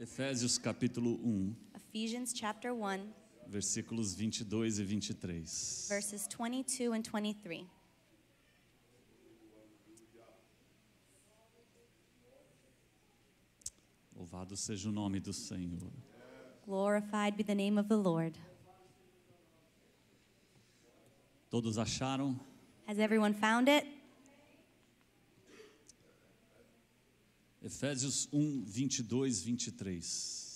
Efésios capítulo 1, Ephesians chapter 1, versículos 22 e 23. verses 22 and 23. Louvado seja o nome do Senhor. Glorified be the name of the Lord. Todos acharam? Has everyone found it? Efésios 1, 22, 23.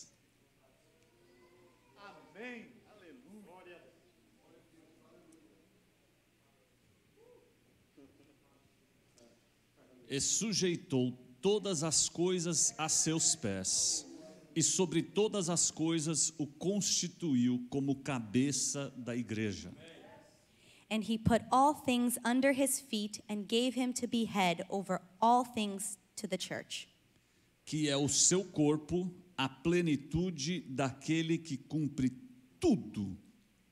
E sujeitou todas as coisas a seus pés, e sobre todas as coisas o constituiu como cabeça da igreja, And he put all things under his feet and gave him to be head over all things to the church, que é o seu corpo, a plenitude daquele que cumpre tudo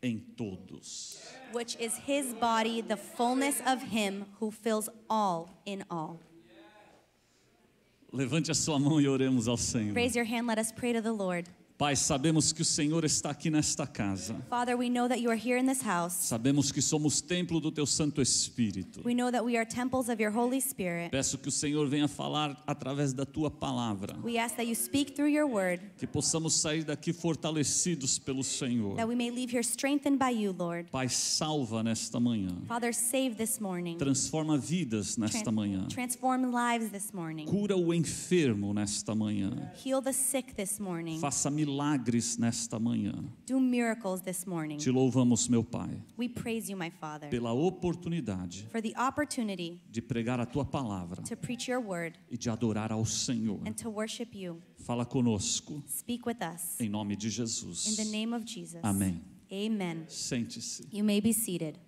em todos. which is his body, the fullness of him who fills all in all. Levante a sua mão e oremos ao Senhor. Raise your hand, let us pray to the Lord. Pai, sabemos que o Senhor está aqui nesta casa. Father, we know that you are here in this house. Sabemos que somos templo do teu Santo Espírito. We know that we are temples of your Holy Spirit. Peço que o Senhor venha falar através da tua palavra, We ask that you speak through your word, que possamos sair daqui fortalecidos pelo Senhor. that we may leave here strengthened by you, Lord. Pai, salva nesta manhã. Father, save this morning. Transforma vidas nesta Tran- manhã. transform lives this morning. Cura o enfermo nesta manhã. Heal the sick this morning. Faça milagres nesta manhã. Do miracles this morning. Te louvamos, meu Pai, We praise you, my Father, pela oportunidade for the opportunity de pregar a tua palavra to preach your word e de adorar ao Senhor. and to worship you. Fala conosco, Speak with us. em nome de In Jesus. the name of Jesus. Amém. Amen. Sente-se. You may be seated.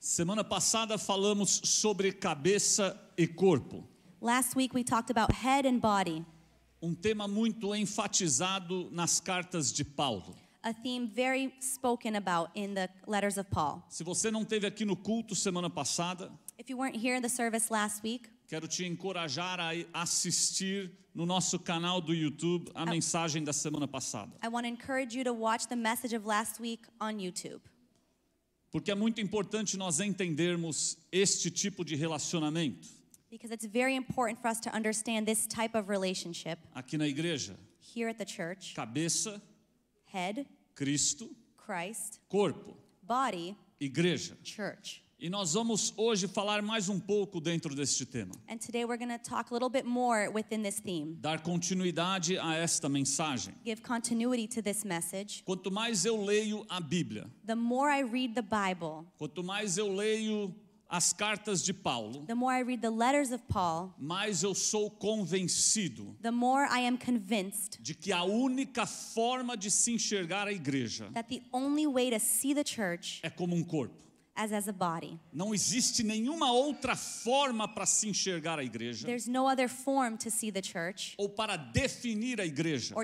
Semana passada falamos sobre cabeça e corpo, Last week we talked about head and body, um tema muito enfatizado nas cartas de Paulo. a theme very spoken about in the letters of Paul. Se você não esteve aqui no culto semana passada, If you weren't here in the service last week, quero te encorajar a assistir no nosso canal do YouTube a mensagem da semana passada. I want to encourage you to watch the message of last week on YouTube Porque é muito importante nós entendermos este tipo de relacionamento because it's very important for us to understand this type of relationship aqui na igreja. here at the church Cabeça, head, Cristo, Christ, corpo, body, igreja. church. E nós vamos hoje falar mais um pouco dentro deste tema. And today we're going to talk a little bit more within this theme, Dar continuidade a esta mensagem. give continuity to this message. Quanto mais eu leio a Bíblia, The more I read the Bible, quanto mais eu leio as cartas de Paulo, the more I read the letters of Paul, mais eu sou convencido the more I am convinced de que a única forma de se enxergar a igreja that the only way to see the church é como um corpo. as as a body. Não existe nenhuma outra forma para se enxergar a igreja There's no other form to see the church ou para definir a igreja.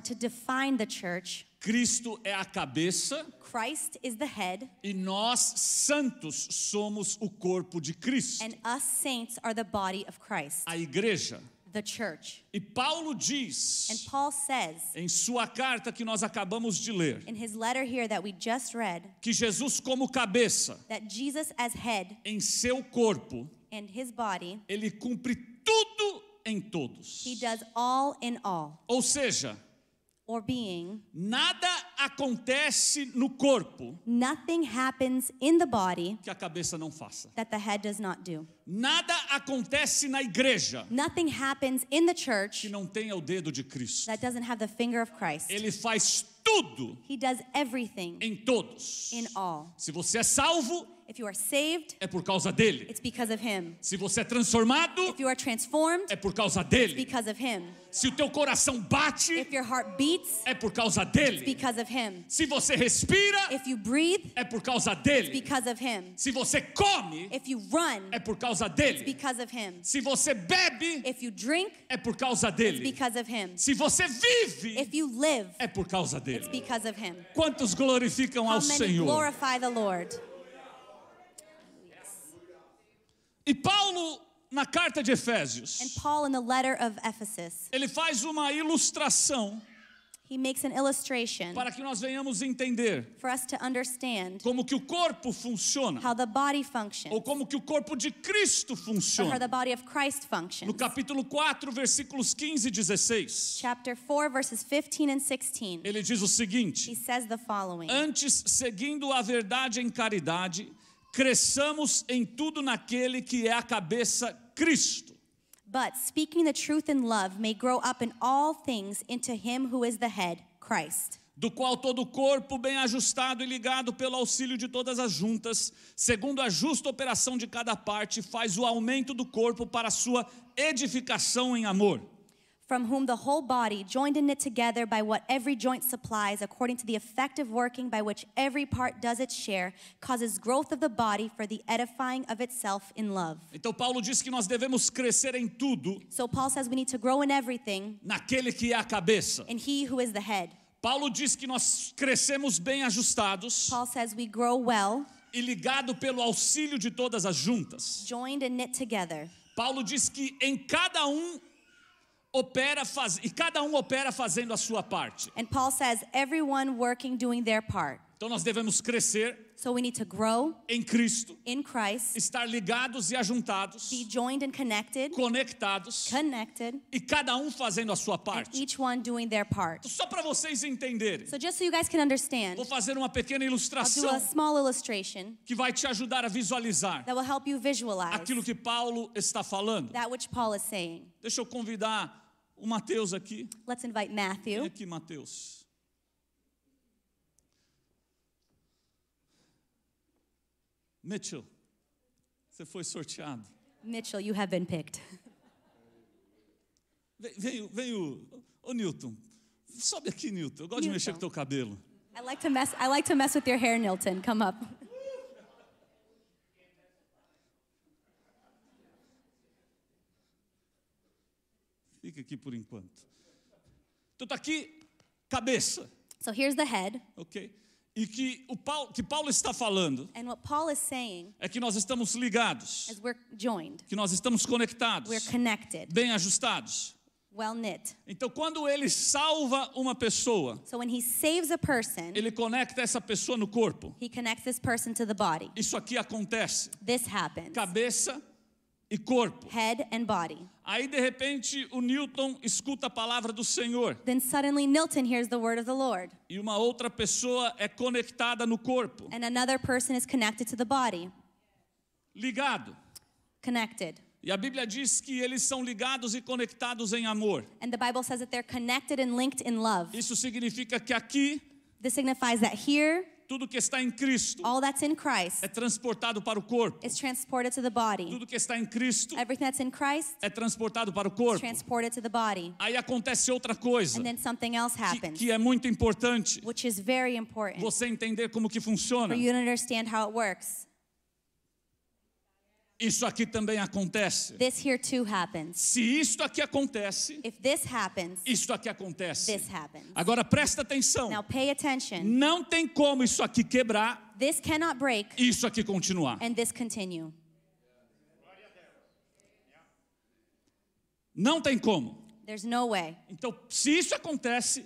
Cristo é a cabeça Christ is the head, e nós, santos, somos o corpo de Cristo, and us saints are the body of Christ, a igreja. the church. E Paulo And diz Paul says em sua carta que nós acabamos de ler in his letter here that we just read que Jesus, como cabeça that Jesus, as head em seu corpo, and his body, ele cumpre tudo em todos. he does all in all, Ou seja, or being. nada acontece no corpo Nothing happens in the body que a cabeça não faça. that the head does not do. Nada acontece na igreja Nothing happens in the que church não tenha o dedo de Cristo. that doesn't have the finger of Christ. Ele faz tudo He does everything em todos. in all. Se você é salvo, If you are saved, é por causa dele. it's because of him. Se você é transformado, If you are transformed, é por causa it's because of him. Se o teu coração bate, If your heart beats, é por causa it's because of him. Se você respira, If you breathe, é por causa it's because of him. Se você come, If you run, é por causa it's because of him. Se você bebe, If you drink, é por causa it's because of him. Se você vive, If you live, é por causa it's because of him. Quantos glorificam How ao many Senhor? glorify the Lord? E Paulo na carta de And Efésios, Paul, in the letter of Ephesus, ele faz uma ilustração he makes an illustration para que nós venhamos entender for us to understand como que o corpo funciona, how the body functions, ou como que o corpo de Cristo funciona. the body of Christ functions. No capítulo 4, versículos 15 e 16, Chapter 4, verses 15 and 16, ele diz o he seguinte: says the following Antes, seguindo a verdade em caridade, cresçamos em tudo naquele que é a cabeça Cristo. But speaking the truth in love may grow up in all things into him who is the head, Christ. do qual todo o corpo, bem ajustado e ligado pelo auxílio de todas as juntas, segundo a justa operação de cada parte, faz o aumento do corpo para sua edificação em amor. From whom the whole body, joined and knit together by what every joint supplies, according to the effective working by which every part does its share, causes growth of the body for the edifying of itself in love. Então, Paulo diz que nós devemos crescer em tudo So Paul says we need to grow in everything naquele que é a cabeça. in he who is the head. Paulo diz que nós crescemos bem ajustados Paul says we grow well, e ligado pelo auxílio de todas as juntas. joined and knit together. Paulo diz que em cada um opera faz, e cada um opera fazendo a sua parte. And Paul says everyone working doing their part. Então nós devemos crescer So we need to grow em Cristo, in Christ, estar ligados e ajuntados, be joined and connected, conectados connected, e cada um fazendo a sua and parte. each one doing their part. Só para vocês entenderem, So just so you guys can understand, vou fazer uma pequena I'll do ilustração a small illustration que vai te ajudar a visualizar that will help you visualize aquilo que Paulo está falando. that which Paul is saying. Deixa eu convidar o Mateus aqui. Let's invite Vem Matthew. aqui, Mateus. Mitchell, você foi sorteado. Mitchell, you have been picked. Vem, vem, o- vem o. Newton, sobe aqui, Newton. Eu gosto de mexer com Newton. teu cabelo. I like to mess I like to mess with your hair, Nilton. Come up. Fica aqui por enquanto. Então tá aqui, cabeça, So here's the head, ok? E que o Paulo, que Paulo está falando and what Paul is saying é que nós estamos ligados, joined, que nós estamos conectados, we're connected, bem ajustados. well knit. Então, quando ele salva uma pessoa, So when he saves a person, ele conecta essa pessoa no corpo. he connects this person to the body. Isso aqui acontece, This happens. cabeça e corpo. Head and body. Aí, de repente, o Newton escuta a palavra do Senhor Then suddenly Nilton hears the word of the Lord, e uma outra pessoa é conectada no corpo, and another person is connected to the body. ligado. Connected. E a Bíblia diz que eles são ligados e conectados em amor. And the Bible says that they're connected and linked in love. Isso significa que aqui, This signifies that here, tudo que está em Cristo all that's in Christ é transportado para o corpo. is transported to the body. Tudo que está em Cristo Everything that's in Christ é transportado para o is corpo. transported to the body. Aí acontece outra coisa And then something else que, happens, que é muito importante. which is very important Você entender como que funciona. for you to understand how it works. Isso aqui também acontece. This here too happens. Se isto aqui acontece, If this happens, isto aqui acontece. this happens. Agora presta atenção. Now pay attention. Não tem como isso aqui quebrar This cannot break isso aqui continuar. and this continue. Não tem como. There's no way. Então, se isso acontece,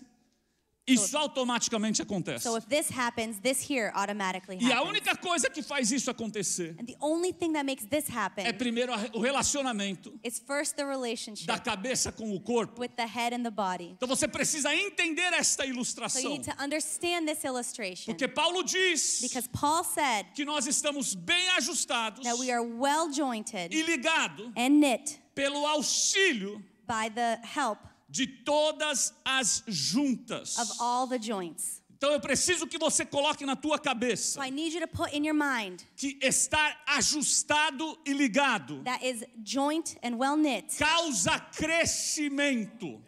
isso automaticamente acontece. So if this happens, this here automatically E a happens. única coisa que faz isso acontecer And the only thing that makes this happen é primeiro o relacionamento is first the da relationship cabeça com o corpo. with the head and the body. Então você precisa entender esta So you ilustração. need to understand this illustration Porque Paulo diz because Paul said que nós estamos bem ajustados that we are well jointed e ligados and knit pelo auxílio by the help de todas as juntas. of all the joints. Então eu preciso que você coloque na tua So cabeça I need you to put in your mind que estar ajustado e ligado that is joint and well knit causa crescimento.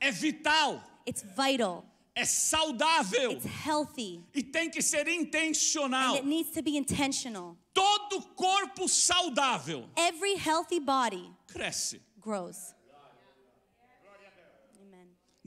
É vital, é saudável e tem que ser And intencional. it needs to be intentional. Todo corpo saudável Every healthy body cresce. grows.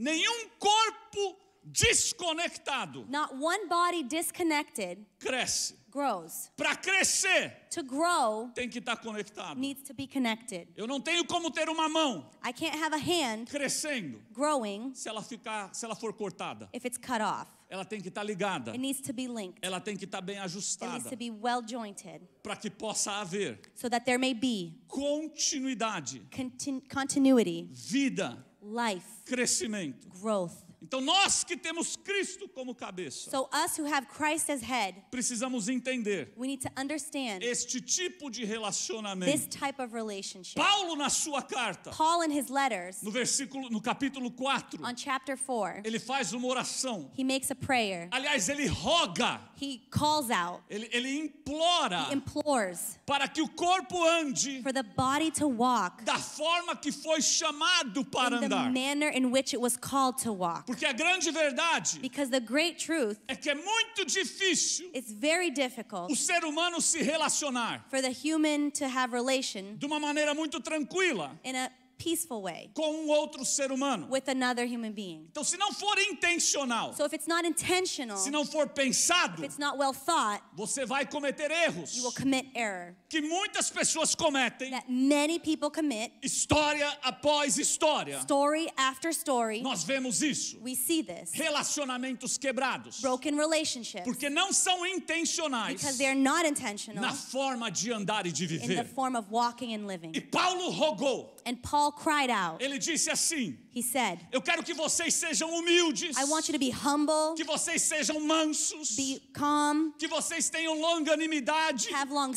Nenhum corpo desconectado Not one body disconnected cresce. grows. Para crescer, To grow tem que estar conectado. needs to be connected. Eu não tenho como ter uma mão I can't have a hand crescendo growing se ela ficar, se ela for cortada. if it's cut off. Ela tem que estar ligada. It needs to be linked. Ela tem que estar bem It needs ajustada to be well jointed para que possa haver so that there may be continuidade, contin- continuity, vida, life, crescimento. growth. Então nós que temos Cristo como cabeça, So, us who have Christ as head, precisamos entender we need to understand este tipo de this relacionamento. type of relationship. Paulo na sua carta, Paul, in his letters, no versículo no capítulo 4, on chapter 4, ele faz uma oração. he makes a prayer. Aliás, ele roga, He calls out, ele, ele implora he implores para que o corpo ande for the body to walk da forma que foi chamado para in the andar. manner in which it was called to walk. Porque a grande verdade Because the great truth é que é muito difícil is very difficult o ser humano se relacionar for the human to have relation de uma maneira muito tranquila in a peaceful way com um outro ser humano. with another human being. Então, se não for intencional, So if it's not intentional, se não for if pensado, it's not well thought, você vai cometer erros you will commit error que muitas pessoas cometem, that many people commit história após história. story after story. Nós vemos isso. We see this. Relacionamentos quebrados, Broken relationships porque não são intencionais because they're not intentional na forma de andar e de in the viver. form of walking and living. E Paulo rogou, And Paul cried out. ele disse assim: He said, Eu quero que vocês sejam humildes, I want you to be humble, que vocês sejam mansos, be calm, que vocês tenham longanimidade, have long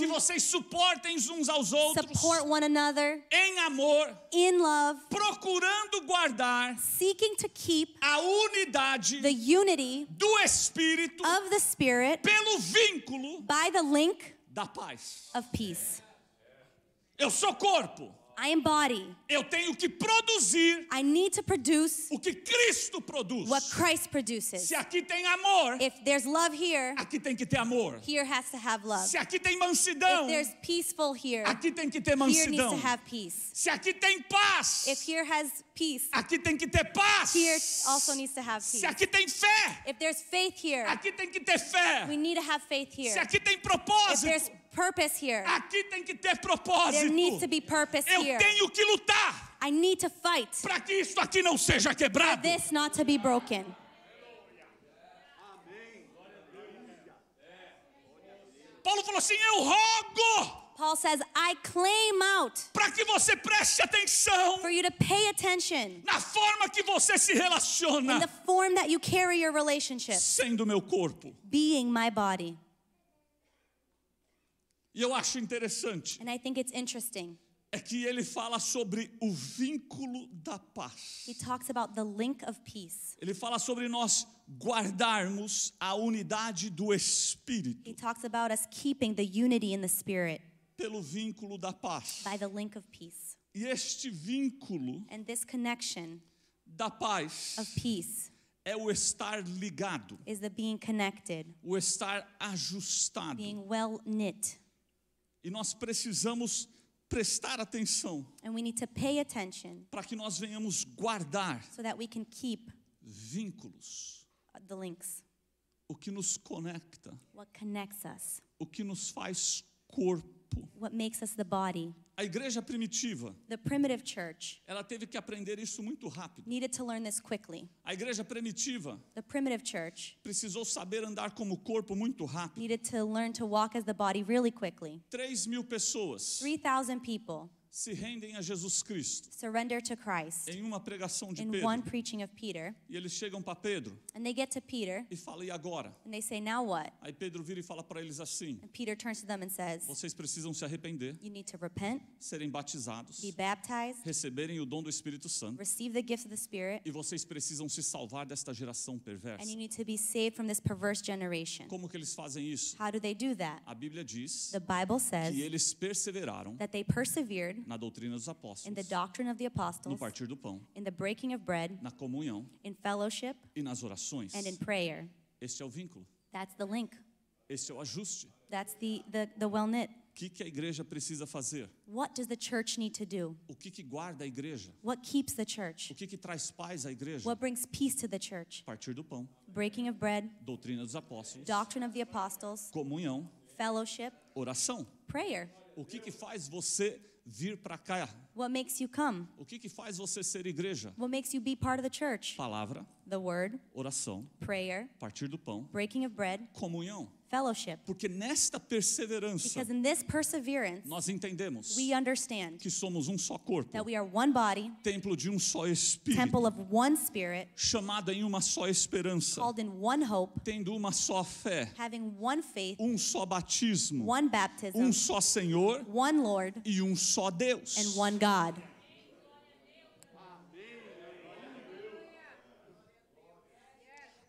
que vocês suportem uns aos outros support one another em amor, in love, procurando guardar seeking to keep a unidade the unity do Espírito of the Spirit pelo vínculo by the link da paz. of peace. Eu sou corpo, I am body. eu tenho que produzir I need to produce o que Cristo produz. what Christ produces. Se aqui tem amor, If there's love here, aqui tem que ter amor. here has to have love. Se aqui tem If mansidão, there's peaceful here, aqui tem que ter here needs to mansidão. have peace. Se aqui tem paz, If here has peace, aqui tem que ter paz. here also needs to have Se peace. aqui tem fé, If there's faith here, aqui tem que ter fé. we need to have faith Se here. aqui tem If propósito, purpose here, aqui tem que ter there needs to propósito. be purpose Eu here. tenho que lutar I need to fight para que isso aqui não seja for quebrado. this not to be broken. Paulo falou assim: Eu rogo Paul says, I claim out para que você preste atenção for you to pay attention na forma que você se in relaciona, the form that you carry your relationship, sendo meu corpo. being my body. E eu acho interessante And I think it's interesting. é que ele fala sobre o vínculo da paz. He talks about the link of peace. Ele fala sobre nós guardarmos a unidade do Espírito He talks about us keeping the unity in the spirit pelo vínculo da paz. by the link of peace. E este vínculo And this connection da paz of peace é o estar ligado, is the being connected, o estar ajustado. being well knit. E nós precisamos prestar atenção And we need to pay attention para que nós venhamos guardar so that we can keep vínculos, the links. o que nos conecta, What connects us, o que nos faz corpo. what makes us the body. A igreja primitiva, The primitive church ela teve que aprender isso muito rápido. needed to learn this quickly. A igreja primitiva The primitive church precisou saber andar como corpo muito rápido. needed to learn to walk as the body really quickly. 3 mil pessoas 3,000 people se rendem a Jesus Cristo surrender to Christ em uma pregação de in one Pedro. preaching of Peter. E eles chegam para Pedro And they get to Peter e falam: e agora? and they say, Now what? Aí Pedro vira e fala para eles assim: And Peter turns to them and says, vocês precisam se arrepender, You need to repent, serem batizados, be baptized, receberem o dom do Espírito Santo. receive the gifts of the Spirit, E vocês precisam se salvar desta geração and perversa. you need to be saved from this perverse generation. Como que eles fazem isso? How do they do that? A Bíblia diz The Bible says que eles perseveraram that they persevered na doutrina dos in the apóstolos, doctrine of the no apostles, partir do pão, in the breaking of bread, na comunhão in fellowship, e nas orações. and in prayer. Este é o vínculo, That's the link. este é o ajuste. That's the, the, the well knit. O que, que a igreja precisa fazer? What does the church need to do? O que, que guarda a igreja? What keeps the church? O que, que traz paz à igreja? What brings peace to the church? Partir do pão, Breaking of bread, doutrina dos apóstolos, doctrine of the apostles, comunhão, fellowship, oração. prayer. O que, que faz você vir para cá? What makes you come? O que, que faz você ser igreja? What makes you be part of the church? Palavra, The word, oração, prayer, partir do pão, breaking of bread, comunhão. fellowship. Porque nesta perseverança Because in this perseverance, nós entendemos we understand que somos um só corpo, that we are one body, templo de um só espírito, temple of one spirit, chamado em uma só esperança, called in one hope, tendo uma só fé, having one faith, um só batismo, one baptism, um só Senhor one Lord, e um só Deus. and one God.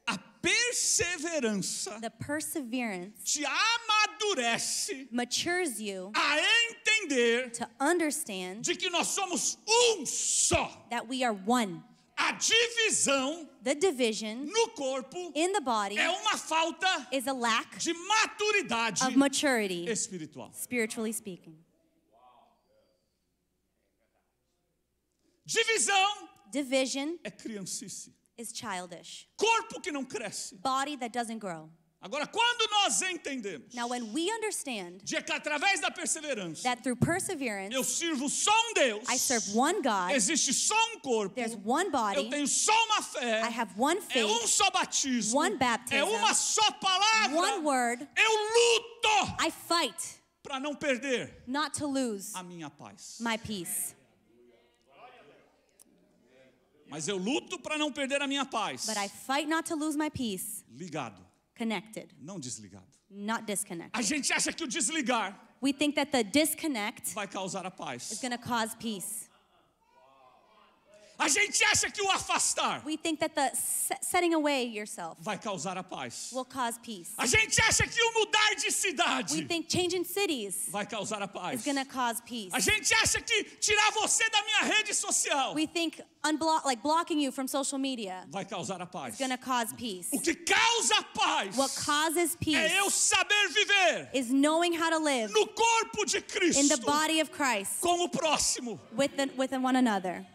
A perseverança The perseverance te amadurece matures you a entender to understand de que nós somos um só. that we are one. A divisão The division no corpo in the body é uma falta is a lack de maturidade of maturity, espiritual. spiritually speaking. Divisão Division é criancice. is childish, Corpo que não cresce. body that doesn't grow. Agora, quando nós entendemos Now, when we understand de que através da perseverança that through perseverance, eu sirvo só um Deus, I serve one God, existe só um corpo, there's one eu body, tenho só uma fé, I have one é um faith, só batismo, one baptism, é uma só palavra. one word. Eu luto I fight para não perder not to lose a minha paz. my peace, Mas eu luto para não perder a minha paz. but I fight not to lose my peace, Ligado, connected, não desligado. not disconnected. A gente acha que o desligar We think that the disconnect vai causar a is paz. going to cause peace. A gente acha que o afastar We think that the se- setting away yourself vai causar a paz. will cause peace. A gente acha que o mudar de We cidade think changing cities vai causar a paz. is to cause peace. A gente acha que tirar você da minha rede social We think unblock, like blocking you from social media vai causar a paz. is to cause peace. O que causa paz What causes peace é eu saber viver is knowing how to live no corpo de in Cristo the body of Christ com o próximo. with, the, with one another.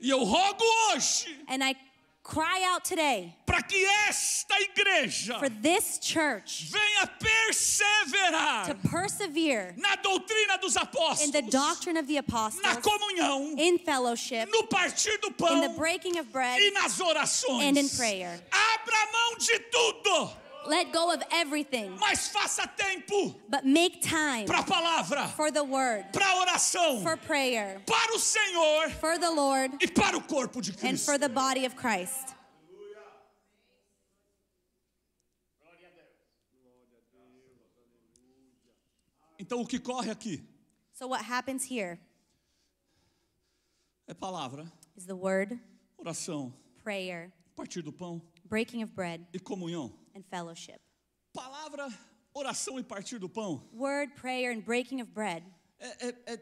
E eu rogo hoje And I cry out today para que esta igreja for this church venha perseverar to persevere na doutrina dos in apóstolos, the doctrine of the na apostles, comunhão, in fellowship, no partir do in pão the breaking of bread, e nas orações. and in prayer. Abra mão de tudo, Let go of everything, mas faça tempo but make time para a palavra, for the word, para a oração, for prayer, para o Senhor for the Lord, e para o corpo de and Cristo. for the body of Christ. Então o que corre aqui So, what happens here é palavra, is the word, oração, prayer, partir do pão breaking of bread, e comunhão. And fellowship. Palavra, oração e partir do pão Word, prayer, and breaking of bread. é, é, é,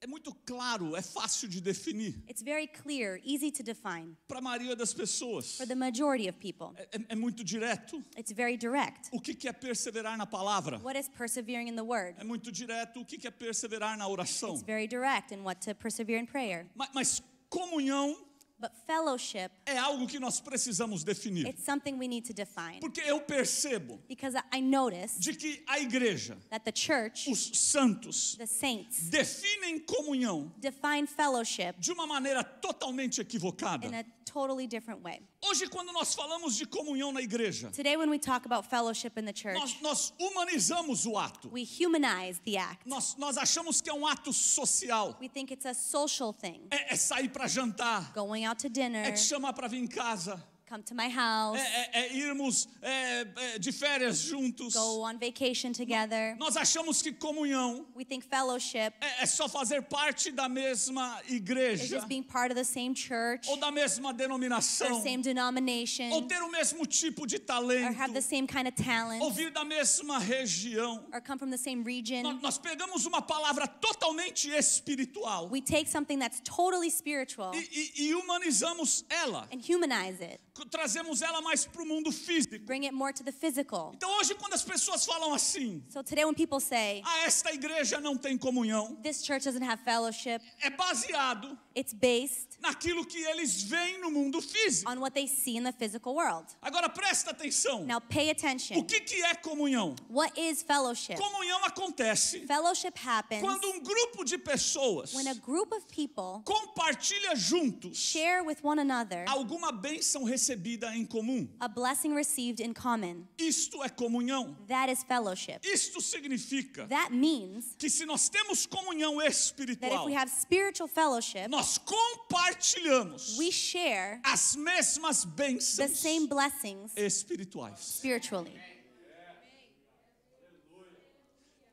é muito claro, é fácil de definir It's very clear, easy to define para a maioria das pessoas. for the majority of people. É, é- é muito direto. It's very direct. O que que é perseverar na palavra? What is persevering in the word? É muito direto. O que que é perseverar na oração? It's very direct in what to persevere in prayer. Ma- Mas comunhão But fellowship, é algo que nós precisamos definir. it's something we need to define. Porque eu percebo Because I- notice de que a igreja, that the church, os santos, the saints, definem comunhão define fellowship de uma maneira totalmente equivocada. in a totally different way. Hoje, quando nós falamos de comunhão na igreja, Today, when we talk about fellowship in the church, nós, nós humanizamos o ato. we humanize the act. Nós, nós achamos que é um ato social. We think it's a social thing. É, é sair para jantar, Going out to dinner, é te chamar para vir em casa, come to my house, é, é- é irmos é, é, de férias juntos. go on vacation together. Nós achamos que comunhão We think fellowship é, é só fazer parte da mesma is igreja just being part of the same church ou da mesma or denominação same denomination ou ter o mesmo tipo de or have the talento same kind of talent ou vir da mesma região. or come from the same region. Nós pegamos uma palavra totalmente espiritual We take something that's totally spiritual e, e- e humanizamos ela. and humanize it. Trazemos ela mais para o mundo físico. bring it more to the physical. Então hoje quando as pessoas falam assim, So today, when people say, ah, esta igreja não tem comunhão, this church doesn't have fellowship, é baseado it's based naquilo que eles veem no mundo físico. on what they see in the physical world. Agora presta atenção. Now, pay O attention. que, que é comunhão? What is fellowship? Comunhão acontece Fellowship happens quando um grupo de pessoas when a group of people compartilha juntos share with one another alguma bênção recebida em comum. a blessing received in common. Isto é comunhão. That is fellowship. Isto significa That means que se nós temos comunhão that if espiritual, we have spiritual fellowship, nós compartilhamos we share as mesmas the bênçãos same blessings espirituais. spiritually.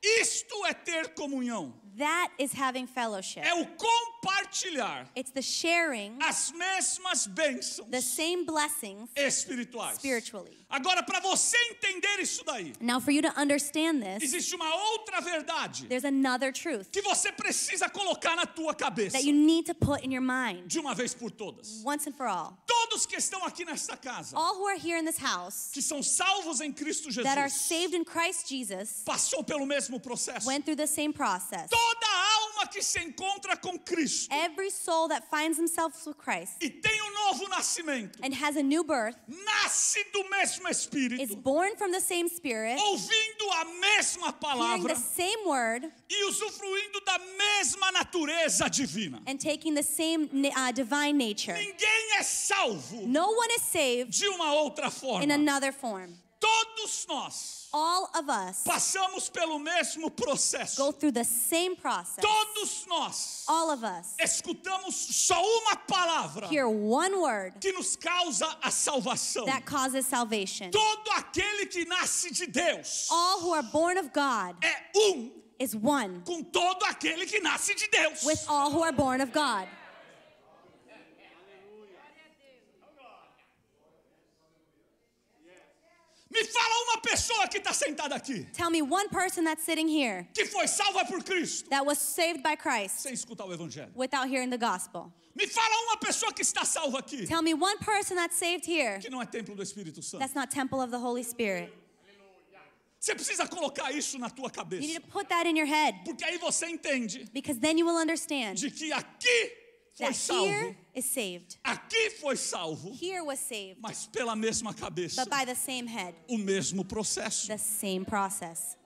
Isto é ter comunhão. That is having fellowship. É o compartilhar It's the sharing as mesmas bênçãos the same blessings espirituais. spiritually. Agora, para você entender isso daí, Now, for you to understand this, existe uma outra verdade there's another truth que você precisa colocar na tua cabeça that you need to put in your mind de uma vez por todas. once and for all. Todos que estão aqui nesta casa, All who are here in this house que são salvos em Cristo that are Jesus, saved in Christ Jesus passou pelo mesmo processo. went through the same process. Toda alma que se encontra com Cristo Every soul that finds themselves with Christ e tem um novo nascimento, and has a new birth nasce do mesmo is Espírito, born from the same Spirit, ouvindo a mesma hearing palavra the same word, e usufruindo da mesma natureza divina. and taking the same uh, divine nature. Ninguém é salvo No one is saved de uma outra forma. in another form. Todos nós All of us passamos pelo mesmo processo. go through the same process. Todos nós All of us escutamos só uma palavra hear one word que nos causa a salvação. that causes salvation. Todo aquele que nasce de Deus All who are born of God é um is one com todo aquele que nasce de Deus. with all who are born of God. Me fala uma pessoa que está sentada aqui Tell me one person that's sitting here que foi salva por Cristo that was saved by Christ sem escutar o evangelho. without hearing the gospel. Me fala uma pessoa que está salva aqui Tell me one person that's saved here que não é templo do Espírito Santo. that's not temple of the Holy Spirit. Você precisa colocar isso na tua You cabeça. need to put that in your head Porque aí você entende because then you will understand de que aqui foi that salvo, here is saved. aqui foi salvo, Here was saved, mas pela mesma cabeça, but by the same head, o mesmo processo. the same process.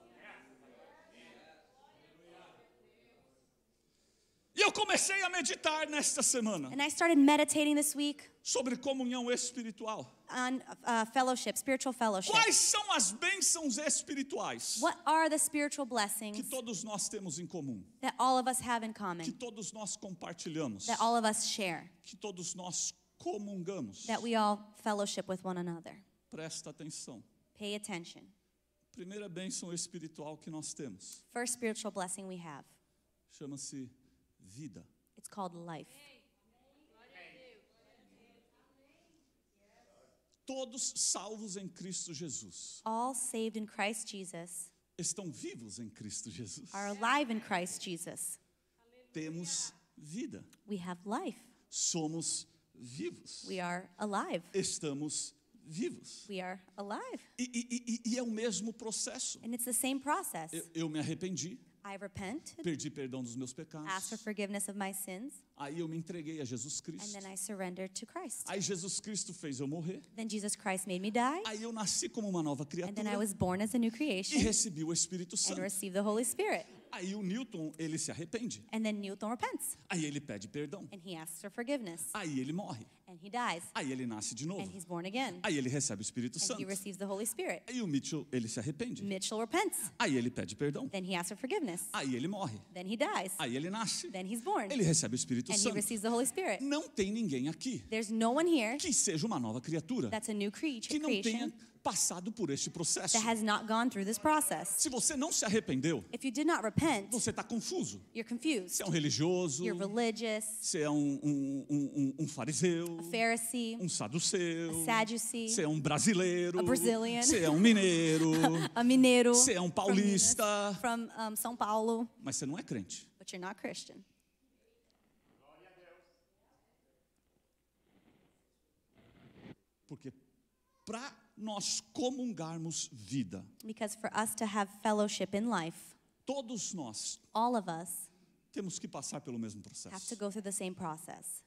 E eu comecei a meditar nesta semana And I started meditating this week sobre comunhão espiritual. On uh, fellowship, spiritual fellowship. Quais são as bênçãos espirituais What are the spiritual que blessings todos nós temos em comum? that all of us have in Que common, todos nós compartilhamos? that all of us share, Que todos nós comungamos? that we all fellowship with one another? Presta atenção. Pay attention. Primeira bênção espiritual que nós temos First spiritual blessing we have, chama-se vida. it's called life. Todos salvos em Cristo Jesus All saved in Christ Jesus estão vivos em Cristo Jesus. are alive in Christ Jesus. Temos vida. We have life. Somos vivos. We are alive. Estamos vivos. We are alive. E, e- e- e é o mesmo processo. And it's the same process. Eu, eu me arrependi, I repent, perdi perdão dos meus pecados. ask for forgiveness of my sins, Aí eu me entreguei a Jesus and Cristo. then I surrender to Christ. Aí Jesus Cristo fez eu morrer. Then Jesus Christ made me die, Aí eu nasci como uma nova and then I criatura was born as a new e creation recebi o Espírito and Santo. received the Holy Spirit. Aí o Newton, ele se arrepende. And then Newton repents, Aí ele pede perdão. and he asks for forgiveness, Aí ele morre. and he dies, Aí ele nasce de novo. and he's born again, Aí ele recebe o Espírito and Santo. he receives the Holy Spirit. Aí o Mitchell, ele se arrepende. Mitchell repents, Aí ele pede perdão. then he asks for forgiveness, Aí ele morre. then he dies, Aí ele nasce. then he's born, Ele recebe o Espírito and he Santo. receives the Holy Spirit. Não tem ninguém aqui There's no one here que seja uma nova criatura that's a new que creature, não tenha passado por este processo. that has not gone through this process. Se você não se arrependeu, If you did not repent, você está confuso. you're confused. Você é um religioso, You're religious, você é um, um, um, um- fariseu, a Pharisee, um saduceu, a Sadducee, você é um brasileiro, a Brazilian, você é um mineiro, a mineiro, você é um from Minas, paulista, from um, São Paulo, mas você não é crente. but you're not Christian. Porque para nós comungarmos vida, Because for us to have fellowship in life, todos nós all of us temos que passar pelo mesmo have to processo. go through the same process.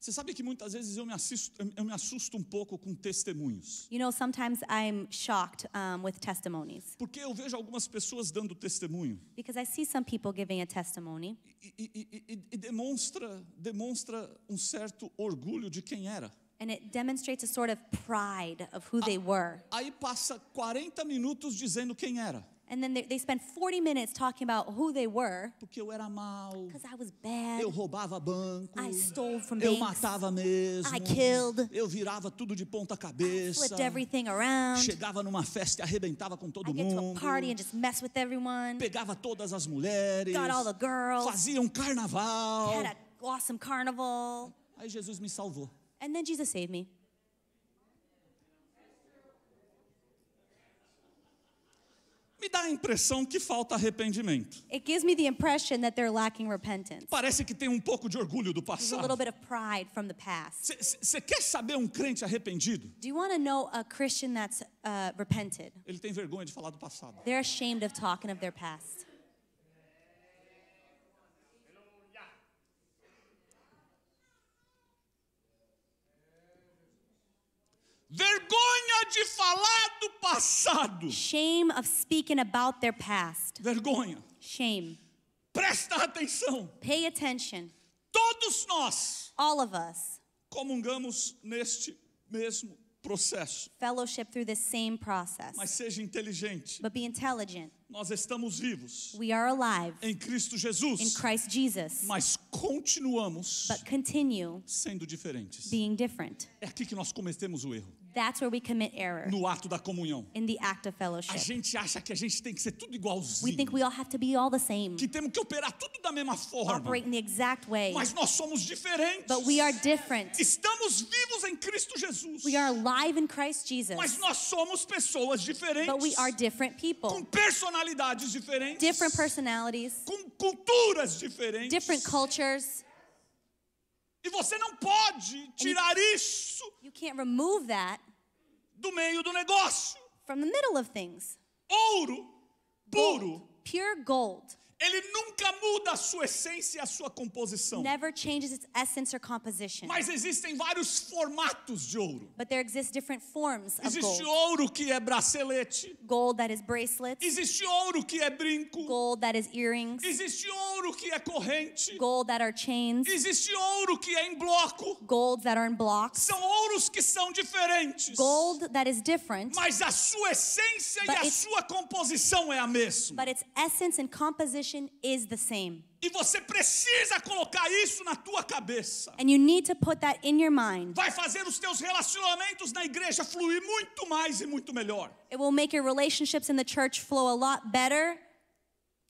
Você sabe que muitas vezes eu me, assisto, eu me assusto um pouco com testemunhos. You know, sometimes I'm shocked um, with testimonies Porque eu vejo algumas pessoas dando testemunho because I see some people giving a testimony e, e- e- e- demonstra, demonstra um certo orgulho de quem era. and it demonstrates a sort of pride of who they were. Aí passa 40 minutos dizendo quem era. And then they, they spend 40 minutes talking about who they were Porque eu era mal, because I was bad. Eu roubava banco, I stole from eu banks. matava mesmo, I killed. eu virava tudo de ponta cabeça, Flipped everything around. chegava numa festa e arrebentava com todo I get to a mundo, party and just mess with everyone. pegava todas as mulheres, Got all the girls. fazia um carnaval. Had an awesome carnival. Aí Jesus me salvou. And then Jesus saved me. Me dá a impressão que falta arrependimento. It gives me the impression that they're lacking repentance. Parece que tem um pouco de orgulho do There's a passado. little bit of pride from the past. Você quer saber um crente arrependido? Do you want to know a Christian that's uh, repented? Ele tem vergonha de falar do passado. They're ashamed of talking of their past. Vergonha de falar do passado. Shame of speaking about their past. Vergonha. Shame. Presta atenção. Pay attention. Todos nós All of us comungamos neste mesmo processo. fellowship through the same process. Mas seja inteligente. But be intelligent. Nós estamos vivos We are alive em Cristo in Jesus, Christ Jesus, mas continuamos but continue sendo diferentes. being different. É aqui que nós cometemos o erro, That's where we commit error no ato da comunhão. in the act of A fellowship. gente acha que a gente tem que ser tudo We igualzinho, think we all have to be all the same, que temos que operar tudo da mesma forma, operate in the exact way, mas nós somos diferentes. but we are different. Estamos vivos em Cristo Jesus, We are alive in Christ Jesus, mas nós somos pessoas diferentes, but we are different com people, personalidades diferentes, different personalities, com culturas diferentes. different cultures. E você não pode tirar isso You can't remove that do meio do negócio. from the middle of things. Ouro puro, Pure gold ele nunca muda a sua essência e a sua composição. never changes its essence or composition, Mas existem vários formatos de ouro. but there exist different forms of Existe gold. ouro que é bracelete, Gold that is bracelets, existe ouro que é brinco, gold that is earrings, existe ouro que é corrente, gold that are chains, existe ouro que é em bloco. gold that are in blocks, São ouros que são diferentes. gold that is different, Mas a sua essência But e a sua composição é a mesma. but its essence and composition is the same. E você precisa colocar isso na tua cabeça. And you need to put that in your mind. Vai fazer os teus relacionamentos na igreja fluir muito mais e muito melhor. It will make your relationships in the church flow a lot better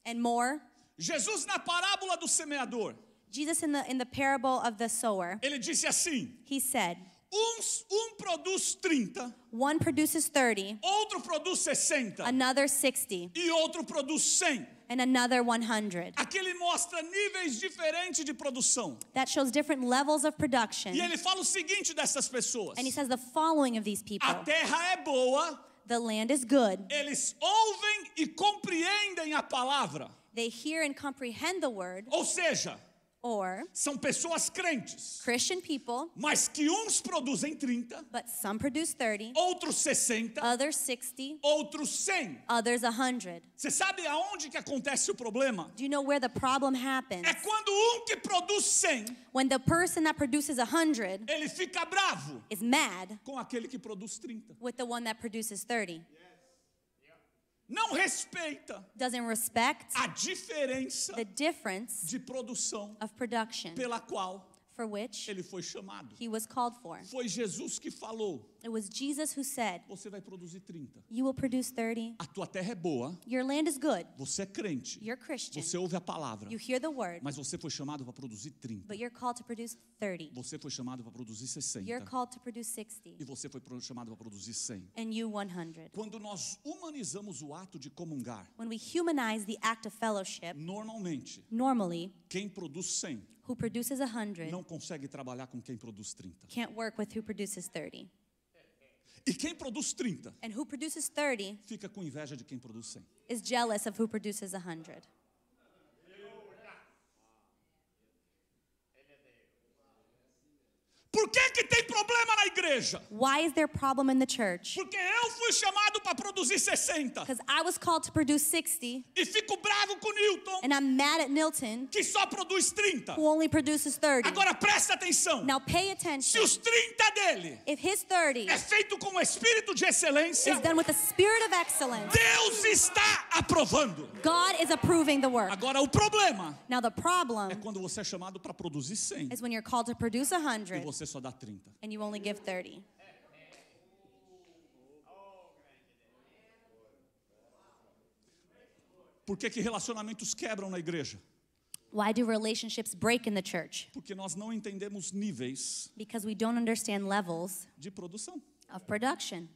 and more. Jesus na parábola do semeador, Jesus in the in the parable of the sower, ele disse assim: he said, um, um produz 30, one produces 30, outro produz 60 another 60, e outro produz 100. and another 100. Aqui ele mostra níveis diferentes de produção. That shows different levels of production. E ele fala o seguinte dessas pessoas: And he says the following of these people a terra é boa, The land is good. eles ouvem e compreendem a palavra. They hear and comprehend the word, Ou seja, or são pessoas crentes, Christian people, mas que uns produzem 30, but some produce 30, outros 60, others 60, outros 100. others 100. Você sabe aonde que acontece o problema? Do you know where the problem happens? É quando um que produz 100, When the person that produces 100 ele fica bravo is mad com aquele que produz 30. with the one that produces 30, Não respeita doesn't respect a diferença the difference de produção of production pela qual for which ele foi chamado. he was called for. Foi Jesus que falou: It was Jesus who said, você vai produzir 30. You will produce 30. A tua terra é boa, Your land is good. você é crente, You're Christian. você ouve a palavra, You hear the word, mas você foi chamado para produzir 30. but you're called to produce 30. Você foi chamado para produzir 60. You're called to produce 60. E você foi chamado para produzir 100. And you 100. Quando nós humanizamos o ato de comungar, When we humanize the act of fellowship, normalmente, normally, quem produz 100 who produces 100 não consegue trabalhar com quem produz 30. can't work with who produces 30. E quem produz 30 And who produces 30 fica com inveja de quem produz 100. is jealous of who produces 100. Por que, que tem problema na igreja? Why is there problem in the church? Porque eu fui chamado para produzir 60 Because I was called to produce 60, e fico bravo com Newton, and I'm mad at Nilton, que só produz 30. who only produces 30. Agora presta atenção: Now pay se attention. os 30 dele If his 30 é feito com o espírito de excelência, is done with the spirit of excellence, Deus está aprovando. God is approving the work. Agora o problema Now the é problem quando você é chamado para produzir 100 is when you're called to produce e 100 você só dá 30. and you only give 30. Por que, que relacionamentos quebram na igreja? Why do relationships break in the church? Porque nós não entendemos níveis Because we don't understand levels de produção. of production.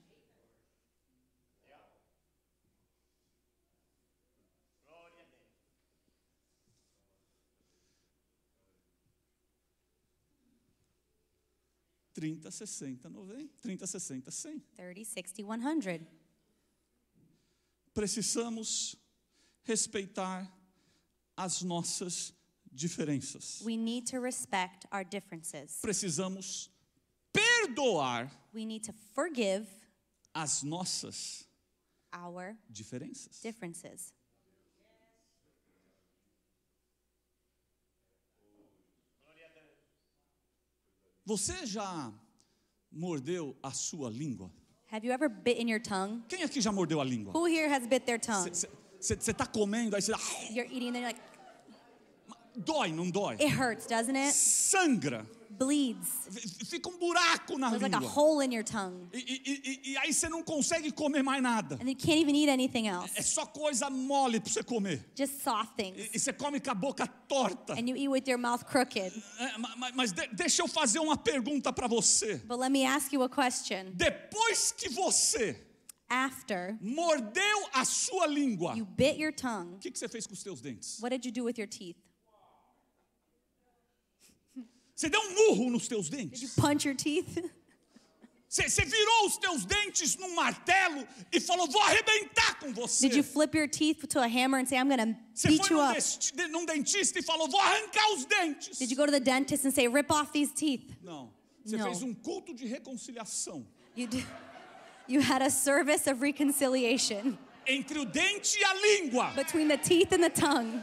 Trinta, 60, 90, 30, 60, 100. 30, 60, 100. Precisamos respeitar as nossas diferenças. We need to respect our differences. Precisamos perdoar We need to forgive as nossas our diferenças. differences. Você já mordeu a sua língua? Have you ever bit in your tongue? Quem aqui já mordeu a língua? Who here has bit their tongue? Você está comendo, aí você You're eating then you're like, dói, não dói? it hurts, doesn't it? Sangra, Bleeds. Fica um buraco na There's like a língua. hole in your tongue. E, e- e- e aí você não consegue comer mais nada. And you can't even eat anything else. É só coisa mole para você comer. Just soft things. e você come com a boca torta. And you eat with your mouth crooked. É, ma- ma- mas de- deixa eu fazer uma pergunta para você. But let me ask you a question. Depois que você After mordeu a sua língua, you bit your tongue, o que, que você fez com os teus dentes? what did you do with your teeth? Você deu um murro nos teus Did you dentes? punch your teeth? Você, você virou os teus dentes num martelo e falou: Vou arrebentar com você. Did you flip your teeth to a hammer and say, I'm going to Você beat foi you up? desti- de- num dentista e falou: Vou arrancar os dentes. Did you go to the dentist and say, rip off these teeth? Não. Você Não. fez um culto de reconciliação You, did, you had a service of reconciliation entre o dente e a língua. between the teeth and the tongue.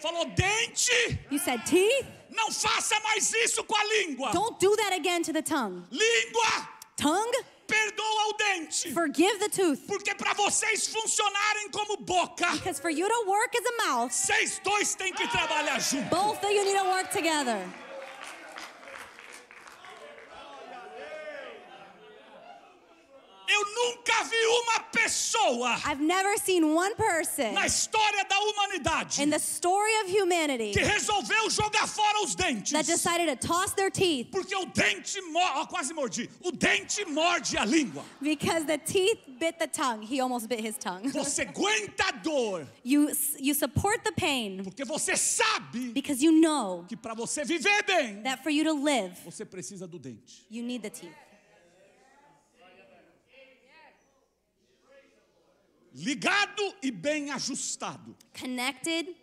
Falou: Dente, You said, teeth? Não faça mais isso com a língua. Don't do that again to the tongue. Língua, Tongue? perdoa o dente. Forgive the tooth. Porque para vocês funcionarem como boca, Because for you to work as a mouth, vocês dois têm que trabalhar juntos. both of you need to work together. Nunca vi uma pessoa I've never seen one person na história da humanidade in the story of humanity que resolveu jogar fora os dentes. that decided to toss their teeth Porque o dente morde, ó, quase mordi. O dente morde a língua. because the teeth bit the tongue. He almost bit his tongue. Você aguenta a dor, You, you support the pain porque você sabe because you know que para você viver bem, that for you to live, você precisa do dente. you need the teeth. Ligado e bem ajustado. Connected,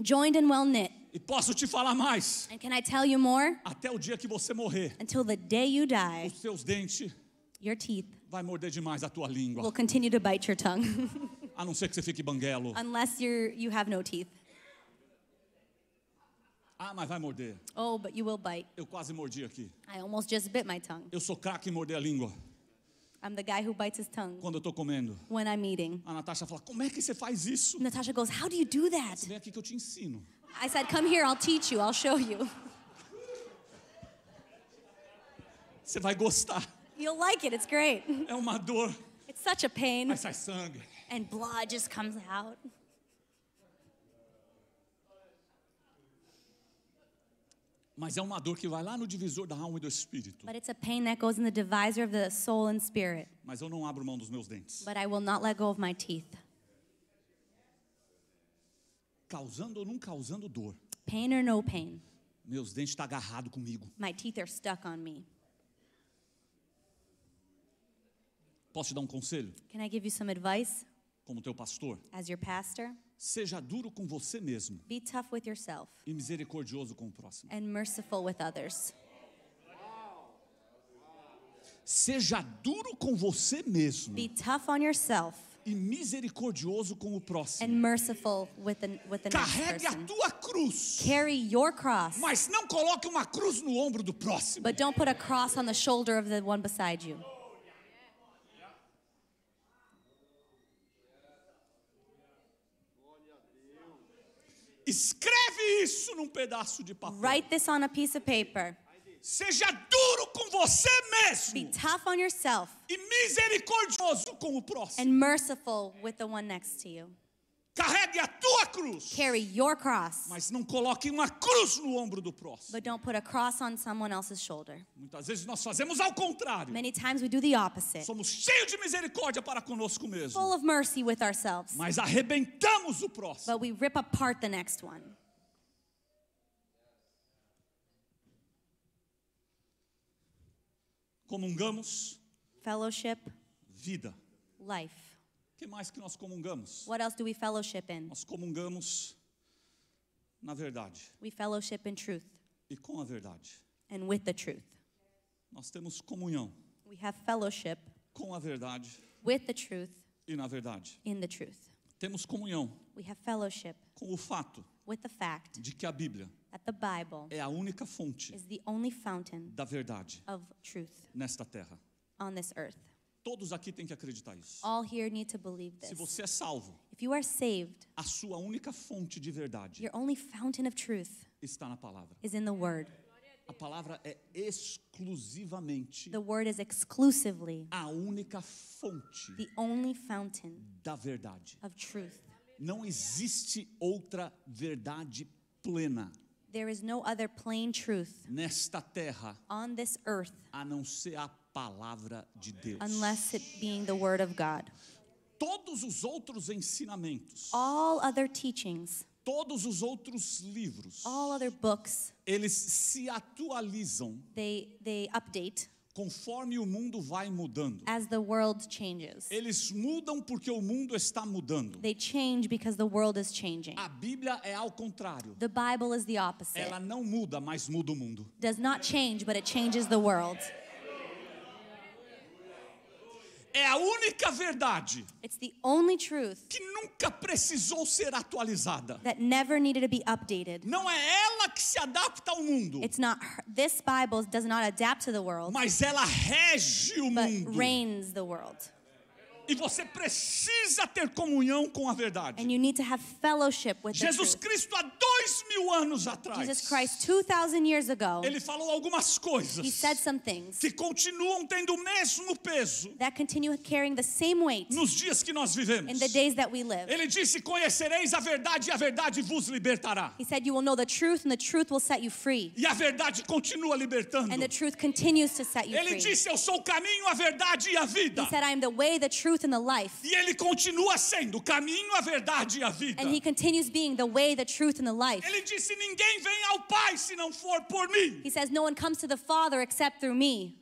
joined, and well knit. E posso te falar mais. And can I tell you more? Até o dia que você morrer, Until the day you die, os seus dentes your teeth vai morder demais a tua língua. will continue to bite your tongue A não ser que você fique banguelo. unless you're, you have no teeth. Ah, mas vai morder. Oh, but you will bite. Eu quase mordi aqui. I almost just bit my tongue. Eu sou craque em morder a língua I'm the guy who bites his tongue quando eu tô comendo. when I'm eating. A Natasha fala: Como é que você faz isso? Natasha goes, How do you do that? Vem aqui que eu te ensino. I said, Come here, I'll teach you, I'll show you. Você vai gostar. You'll like it. It's great. É uma dor, It's such a pain, mas sai sangue. and blood just comes out. Mas é uma dor que vai lá no divisor da alma e do espírito. But it's a pain that goes in the divisor of the soul and spirit. Mas eu não abro mão dos meus dentes. But I will not let go of my teeth. Causando ou não causando dor. Pain or no pain, Meus dentes estão agarrados comigo. my teeth are stuck on me. Posso te dar um conselho? Can I give you some advice Como teu pastor? as your pastor? Seja duro com você mesmo Be tough with yourself e misericordioso com o próximo. and merciful with others. Seja duro com você mesmo Be tough on yourself e misericordioso com o próximo. and merciful with the, with the Carregue a tua cruz, Carry your cross, mas não coloque uma cruz no ombro do próximo. but don't put a cross on the shoulder of the one beside you. Escreve isso num pedaço de papel. Write this on a piece of paper. Seja duro com você Be mesmo tough on yourself e misericordioso com o próximo. and merciful with the one next to you. Carregue a tua cruz, Carry your cross, mas não coloque uma cruz no ombro do próximo. but don't put a cross on someone else's shoulder. Muitas vezes nós fazemos ao contrário. Many times we do the opposite, Somos cheios de misericórdia para conosco mesmo, full of mercy with ourselves, mas arrebentamos o próximo. but we rip apart the next one. Comungamos Fellowship, vida. life. Que mais que nós comungamos? What else do we fellowship in? Nós comungamos na verdade We fellowship in truth e com a verdade. and with the truth. Nós temos comunhão We have fellowship com a verdade with the truth e na verdade. in the truth. Temos comunhão We have fellowship com o fato with the fact de que a Bíblia that the Bible é a única fonte is the only fountain da verdade of truth nesta terra. on this earth. Todos aqui têm que acreditar isso. All here need to believe Se this. você é salvo, If you are saved, a sua única fonte de verdade your only fountain of truth está na palavra. is in the Word. A palavra é exclusivamente The Word is exclusively a única fonte the only fountain da verdade. of truth. Não existe outra verdade plena There is no other plain truth nesta terra on this earth a não ser a palavra de Deus. unless it being the Word of God. Todos os outros ensinamentos, All other teachings, todos os outros livros, all other books, eles se atualizam they they update conforme o mundo vai mudando. as the world changes. Eles mudam porque o mundo está mudando. They change because the world is changing. A Bíblia é ao contrário. The Bible is the opposite. Ela não muda, mas muda o mundo. Does not change, but it changes the world. É a única verdade It's the only truth que nunca precisou ser atualizada. that never needed to be updated. Não é ela que se adapta ao mundo, It's not her, this Bible does not adapt to the world, mas ela rege o mundo. The. E você precisa ter comunhão com a verdade. And you need to have fellowship with the Jesus truth. Cristo, há dois mil anos atrás, Jesus Christ, 2,000 years ago, ele falou algumas coisas he said some things que continuam tendo o mesmo peso that continue carrying the same weight nos dias que nós vivemos. in the days that we live. Ele disse: Conhecereis a verdade e a verdade vos libertará. He said, You will know the truth, and the truth will set you free. E a verdade continua libertando. And the truth continues to set you Ele free. disse: Eu sou o caminho, a verdade e a vida. He said, I am the way, the truth, and the life. E ele continua sendo o caminho, a verdade e a vida. And he continues being the way, the truth, and the life. Ele disse: Ninguém vem ao Pai se não for por mim. He says, No one comes to the Father except through me.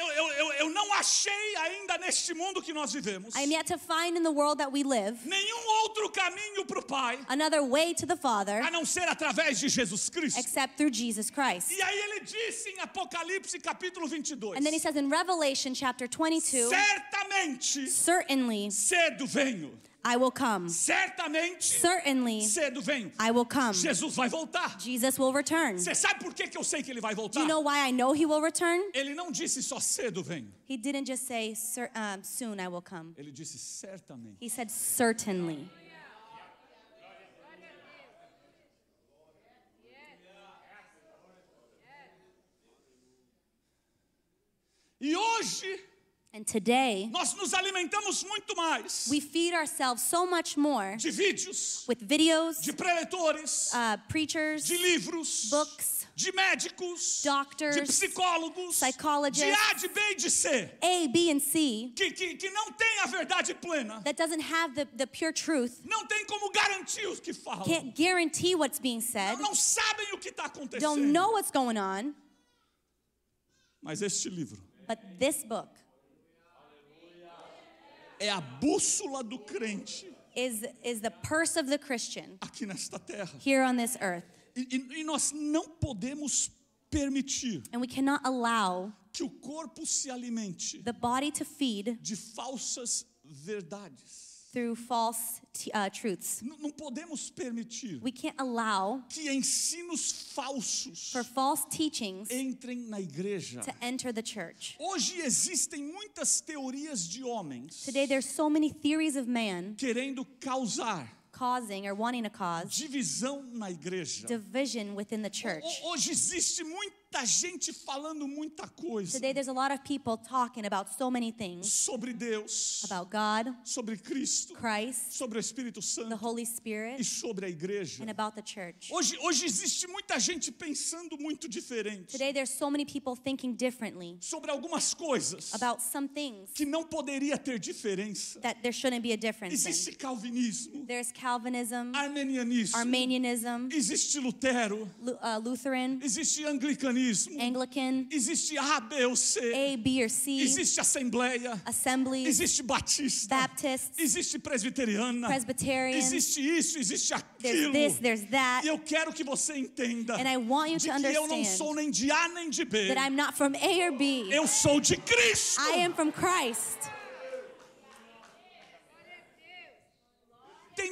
Eu, eu, eu, eu não achei ainda neste mundo que nós vivemos I am yet to find in the world that we live nenhum outro caminho para o Pai another way to the Father a não ser através de Jesus Cristo. except through Jesus Christ. E aí ele disse em Apocalipse capítulo 22: And then he says in Revelation chapter 22, Certamente Certainly cedo venho. I will come. Certamente Certainly cedo venho. I will come. Jesus vai voltar. Jesus will return. Você sabe por que, que eu sei que ele vai Do you know why I know he will return? Ele não disse só cedo venho. He didn't just say, um, Soon I will come. Ele disse certamente. He said, Certainly. E hoje And today, nós nos alimentamos muito mais we feed ourselves so much more de vídeos, with videos, de preletores, uh, preachers, de livros, books, de médicos, doctors, de psicólogos, psychologists, de A, de B e de C, A, B, and C. Que, que, que não tem a verdade plena, that doesn't have the, the pure truth, não tem como garantir o que falam, can't guarantee what's being said, não, não sabem o que está don't acontecendo. know what's going on. Mas este livro But this book é a bússola do crente is, is the purse of the Christian aqui nesta terra. here on this earth. E, e- nós não podemos permitir And we cannot allow que o corpo se alimente the body to feed de falsas verdades. Through false uh, truths. Não podemos permitir We can't allow que ensinos falsos for false teachings entrem na igreja. to enter the church. Hoje existem muitas teorias de homens Today, there's so many theories of man querendo causar causing or wanting to cause divisão na igreja. division within the church. Ho- Hoje existe muita gente falando muita coisa Today, there's a lot of people talking about so many things sobre Deus, about God, sobre Cristo, Christ, sobre o Espírito the Santo Holy e Spirit, sobre a igreja. and about the church. Hoje, hoje existe muita gente pensando muito diferente Today, there's so many people thinking differently sobre algumas coisas about some things que não poderia ter diferença. that there shouldn't be a difference in. Existe calvinismo, There's Calvinism, armenianismo, Armenianism, existe Lutero, Lu- uh, Lutheran, existe anglicanismo, Anglican, existe A, B ou C, A, B, or C, existe assembleia, Assemblies, existe batista, Baptists, existe presbiteriana, Presbyterian. existe isso, existe There's aquilo. this, there's that. E eu quero que você entenda And I want you de to que eu não sou nem de A nem de B. that I'm not from A or B. Eu sou de Cristo. I am from Christ. Tem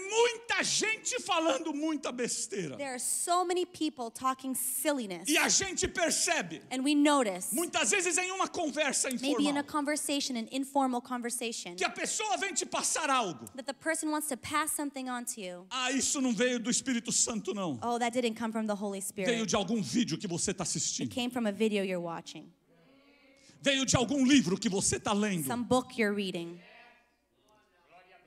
muita gente falando muita besteira. There are so many people talking silliness. E a gente percebe, And we notice, muitas vezes em uma conversa maybe in a informal, conversation, an informal conversation, que a pessoa vem te passar algo. that the person wants to pass something on to you. Ah, isso não veio do Espírito Santo, não. Oh, that didn't come from the Holy Veio Spirit. de algum vídeo que você está It assistindo. came from a video you're watching, Veio de algum livro que você está lendo. some book you're reading.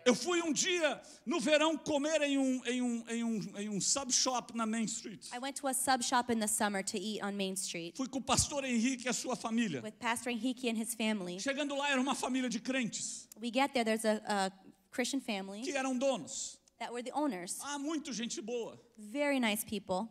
Eu fui um dia no verão comer em um, em um, em um, em um sub shop na Main Street. I went to a sub shop in the summer to eat on Main Street Fui com o pastor Henrique e a sua família. with Pastor Enrique and his family. Chegando lá era uma família de crentes We get there, there's a, a Christian family que eram donos. that were the owners. Ah, muito gente boa, Very nice people,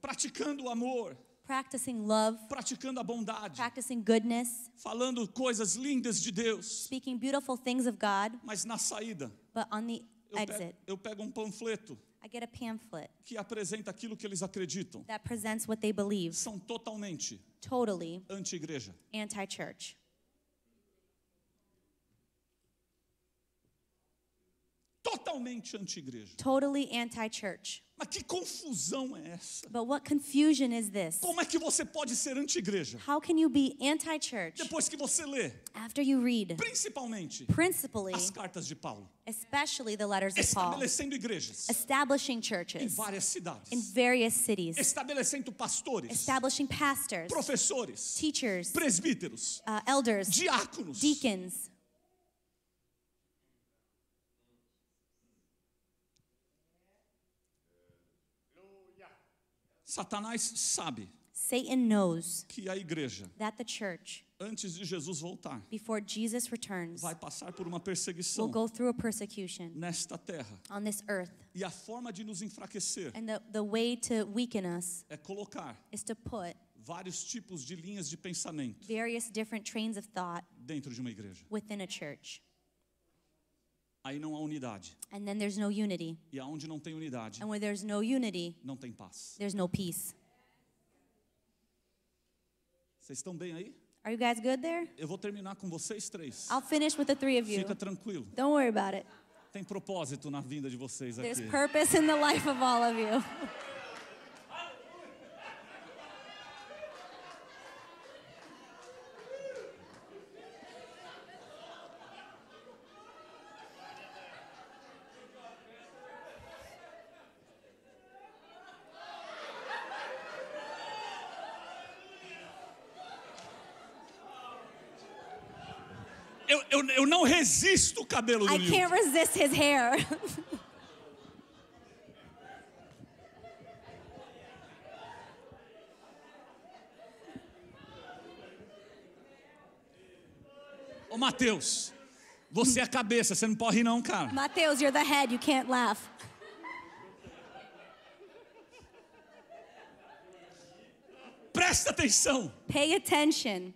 praticando o amor, practicing love, praticando a bondade, practicing goodness, falando coisas lindas de Deus. speaking beautiful things of God, Mas na saída, but on the eu pego, exit, eu pego um panfleto I get a pamphlet que apresenta aquilo que eles acreditam. that presents what they believe São totalmente totally anti-igreja. anti church. Totalmente anti-igreja. Totally anti church. Mas que confusão é essa? But what confusion is this? Como é que você pode ser anti-igreja? How can you be anti church Depois que você lê, after you read, principalmente, principally, as cartas de Paulo, especially the letters of Paul, estabelecendo igrejas establishing em churches várias cidades, in various cities, estabelecendo pastores, establishing pastors, professores, teachers, presbíteros, uh, elders, diáconos. deacons. Satanás sabe Satan knows que a igreja, that the church, antes de Jesus voltar, before Jesus returns, vai passar por uma will perseguição go through a persecution nesta terra. on this earth. E a forma de nos enfraquecer And the, the way to weaken us é colocar is to put vários tipos de linhas de pensamento various different trains of thought dentro de uma igreja. within a church. Aí não há unidade. And then there's no unity. E aonde não tem unidade, And where there's no unity, não tem paz. there's no peace. Vocês estão bem aí? Are you guys good there? Eu vou terminar com vocês três. I'll finish with the three of you. Fica tranquilo. Don't worry about it. Tem propósito na vinda de vocês There's aqui. purpose in the life of all of you. eu, eu, eu não resisto o cabelo do I Newton. can't resist his hair. Ô Mateus, você é a cabeça, você não pode rir não, cara. Mateus, you're the head. You can't laugh. Presta atenção. Pay attention.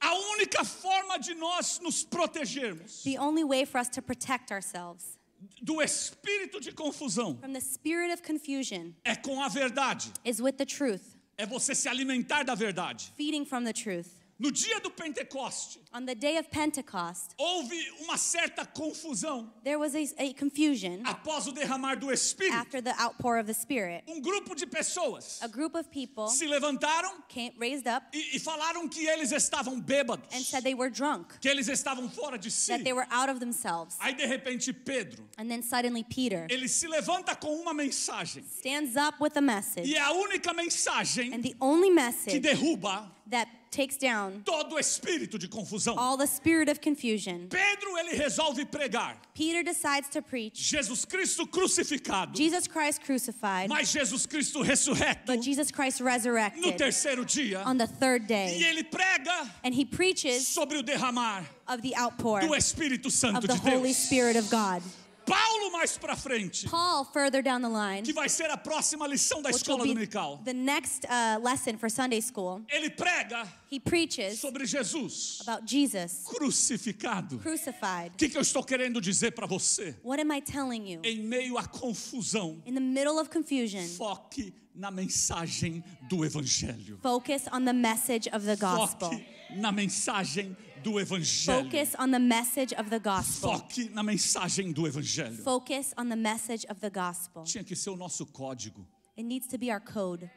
A única forma de nós nos protegermos The only way for us to protect ourselves do espírito de confusão from the spirit of confusion é com a verdade. is with the truth, É você se alimentar da verdade. feeding from the truth. No dia do Pentecoste, On the day of Pentecost, houve uma certa confusão there was a, a confusion após o derramar do Espírito. after the outpour of the Spirit. Um grupo de pessoas A group of people se levantaram came, raised up e, e falaram que eles estavam bêbados, and said they were drunk, que eles estavam fora de si. that they were out of themselves. Aí de repente Pedro, And then suddenly Peter ele se levanta com uma mensagem. stands up with a message. E é a única mensagem And the only que message derruba that takes down todo espírito de confusão. all the spirit of confusion. Pedro ele resolve pregar Peter decides to preach Jesus Cristo crucificado, Jesus Christ crucified, mas Jesus Cristo ressurreto but Jesus Christ no resurrected terceiro dia. on the third E day. ele prega And he preaches sobre o derramar of the outpour do Espírito Santo of the de Holy Deus. Spirit of God. Paulo mais pra frente, Paul, further down the line, que vai ser a próxima lição da escola dominical. the next uh, lesson for Sunday school, Ele prega he preaches sobre Jesus about Jesus crucificado. O crucified. que, que eu estou querendo dizer para você? What am I telling you? Em meio à confusão, In the middle of confusion, foque na mensagem do Evangelho. focus on the message of the gospel. Foque na mensagem do Evangelho. Focus on the message of the gospel. Foque na mensagem do Evangelho. Focus on the message of the gospel. Tinha que ser o nosso código. It needs to be our code.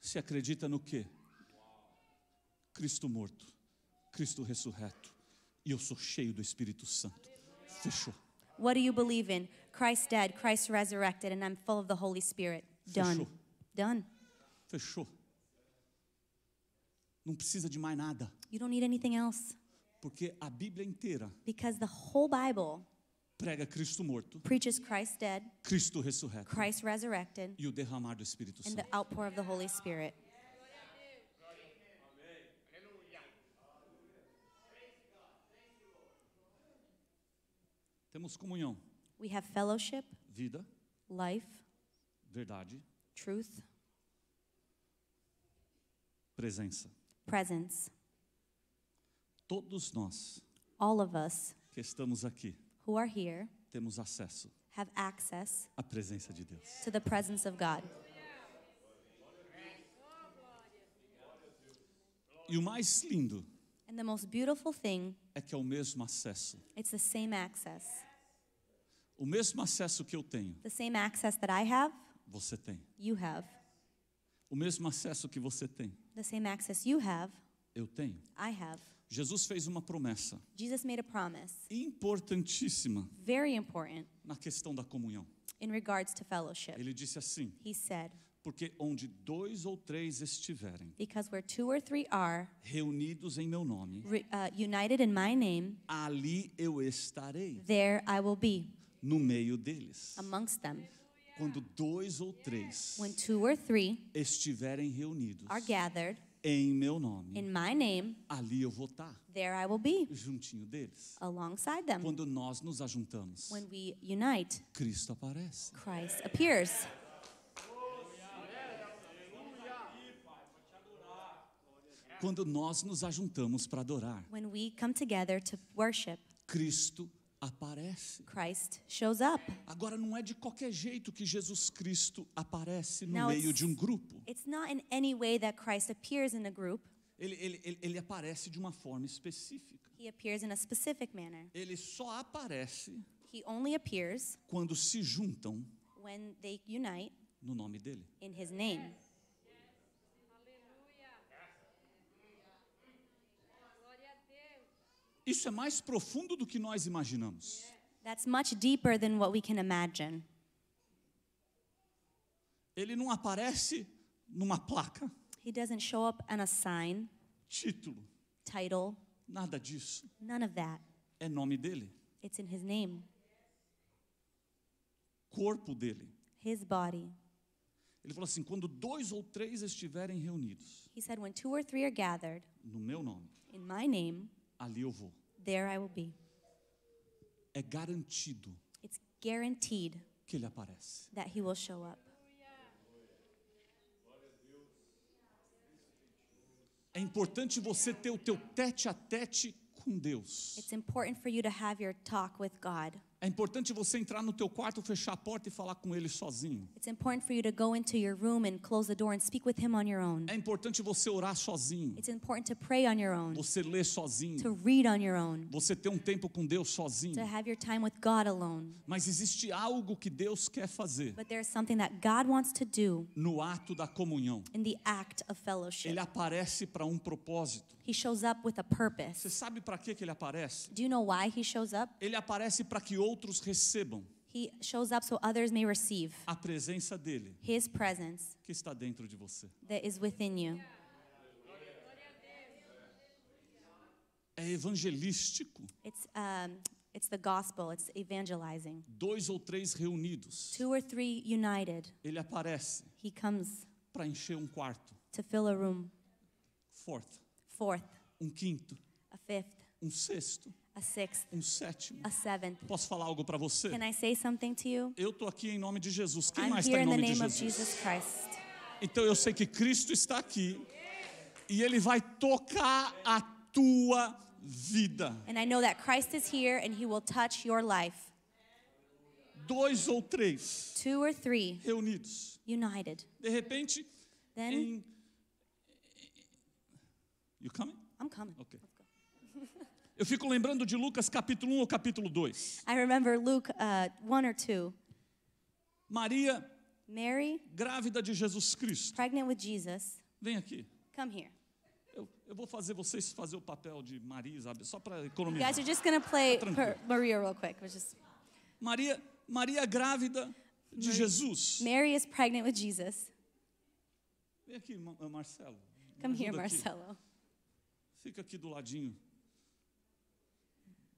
Você acredita no quê? Cristo morto, Cristo ressurreto, e eu sou cheio do Espírito Santo. Fechou. What do you believe in? Christ dead, Christ resurrected, and I'm full of the Holy Spirit. Done. Fechou. Done. Fechou. Não precisa de mais nada, You don't need anything else porque a Bíblia inteira because the whole Bible prega Cristo morto, preaches Christ dead, Cristo ressurreto Christ resurrected, e o derramar do Espírito and the Santo. outpour of the Holy Spirit. Temos comunhão, We have fellowship, vida, life, verdade, truth, presença. Presence. Todos nós All of us que estamos aqui who are here temos acesso have access à presença de Deus. to the presence of God. E o mais lindo And the most beautiful thing, é que é o mesmo acesso. it's the same access. O mesmo acesso que eu tenho, The same access that I have, você tem. you have. O mesmo acesso que você tem, The same access you have, eu tenho. I have. Jesus fez uma promessa Jesus made a promise, importantíssima very important, na questão da comunhão. in regards to fellowship. Ele disse assim: He said, Porque onde dois ou três estiverem Because where two or three are reunidos em meu nome, re- uh, united in my name, ali eu estarei there I will be no meio deles. amongst them. Quando dois ou três When two or three estiverem reunidos are gathered em meu nome, in my name, ali eu vou estar there I will be juntinho deles. alongside them. Quando nós nos ajuntamos, When we unite, Cristo aparece. Christ appears. Quando nós nos ajuntamos para adorar, When we come together to worship, Cristo aparece. Christ shows up. Agora não é de qualquer jeito que Jesus Cristo aparece no Now, meio de um grupo. It's not in any way that Christ appears in a group, Ele, ele, ele, ele aparece de uma forma específica. he appears in a specific manner. Ele só aparece He only appears quando se juntam when they unite no nome dele. in his name. Isso é mais profundo do que nós imaginamos. That's much deeper than what we can imagine. Ele não aparece numa placa, He doesn't show up on a sign, título. title, nada disso. none of that. É nome dele, It's in his name, corpo dele. his body. Ele falou assim: quando dois ou três estiverem reunidos He said, When two or three are gathered no meu nome, in my name, ali eu vou. There I will be. É garantido It's guaranteed que ele aparece. that he will show up. É importante você ter o teu tete a tete com Deus. It's important for you to have your talk with God. É importante você entrar no teu quarto, fechar a porta e falar com ele sozinho. It's important for you to go into your room and close the door and speak with him on your own. É importante você orar sozinho, It's important to pray on your own, você ler sozinho, to read on your own, você ter um tempo com Deus to sozinho. Mas existe algo que Deus quer fazer But there's something that God wants to do no ato da comunhão. in the act of fellowship. Ele aparece para um propósito. Você sabe para que ele aparece? Do you know why he shows up? Ele aparece para que outros recebam He shows up so others may receive a presença dele his presence que está dentro de você. that is within you. É evangelístico. It's, um, it's the gospel, it's evangelizing. Dois ou três reunidos. Two or three united, Ele aparece he comes para encher um quarto. to fill a room. Fourth, Fourth, um quinto, a fifth, um sexto, a sixth, um sétimo. a seventh. Posso falar algo para você? Can I say something to you? Eu tô aqui em nome de Jesus. Quem I'm mais está em nome de Jesus? Jesus Christ. Então eu sei que Cristo está aqui e ele vai tocar a tua vida. And I know that Christ is here and he will touch your life. Dois ou três Two or three reunidos. united. De repente, Then em You coming? I'm coming. Ok. Eu fico lembrando de Lucas capítulo 1 ou capítulo 2. I remember Luke uh, 1 or 2. Maria, Mary, grávida de Jesus Cristo. pregnant with Jesus. Vem aqui. Come here. Eu, eu vou fazer vocês fazer o papel de Maria e Isabel, só para You economizar. guys are just going to play per Maria real quick. We're just Maria, Maria grávida de Jesus. Mary is pregnant with Jesus. Vem aqui, Ma- Marcelo. Me Come here, ajuda aqui. Marcelo. Fica aqui do ladinho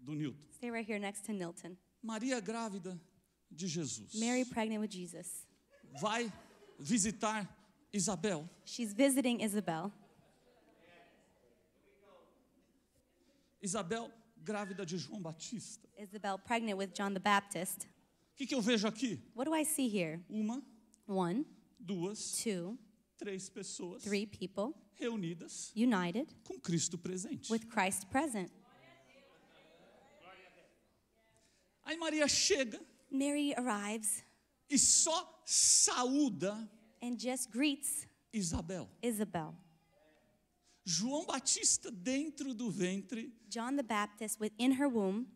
do Newton. Stay right here next to Nilton. Maria grávida de Jesus. Mary pregnant with Jesus. vai visitar Isabel. She's visiting Isabel. Isabel grávida de João Batista. Isabel pregnant with John the Baptist. O que, que eu vejo aqui? What do I see here? Uma, One, duas, two, três pessoas three people reunidas united com Cristo presente. with Christ present. Aí Maria chega Mary arrives e só saúda and just greets Isabel. Isabel. João Batista dentro do ventre, John the Baptist within her womb,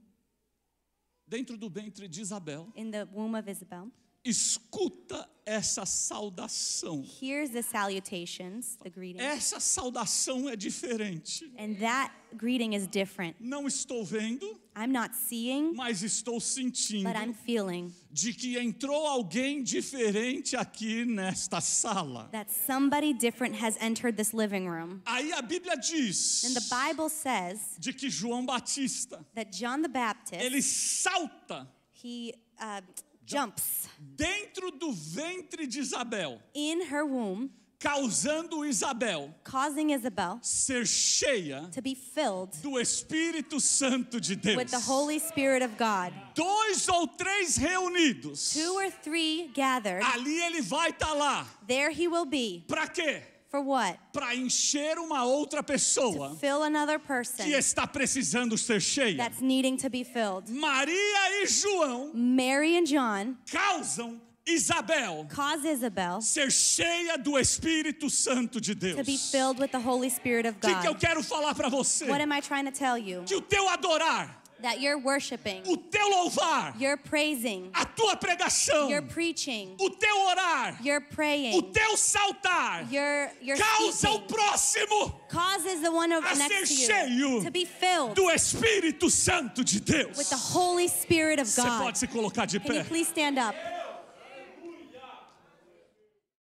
dentro do ventre de Isabel, in the womb of Isabel, escuta essa saudação. hears the salutations, the greeting, Essa saudação é diferente. and that greeting is different. Não estou vendo, I'm not seeing, mas estou sentindo but I'm feeling de que entrou alguém diferente aqui nesta sala. that somebody different has entered this living room. Aí a Bíblia diz And the Bible says de que João Batista, that John the Baptist, ele salta he uh, jumps dentro do ventre de Isabel, in her womb, causando Isabel causing Isabel ser cheia to be filled do Espírito Santo de Deus. with the Holy Spirit of God. Dois ou três reunidos, Two or three gathered, ali ele vai estar lá. there he will be. Para quê? For what? Para encher uma outra pessoa Fill another person que está precisando ser cheia. that's needing to be filled. Maria e João Mary and John causam Isabel cause Isabel ser cheia do Espírito Santo de Deus. to be filled with the Holy Spirit of O que, que eu God. quero falar para você? What am I trying to tell you? Que o teu adorar, That you're worshiping, o teu louvar, you're praising, a tua pregação, you're preaching, o teu orar, you're o praying, teu saltar you're, you're causa o próximo causes the one a ser cheio you to be filled do Espírito Santo de Deus. with the Holy Spirit of Você God. pode se colocar de Can you pé? please stand up?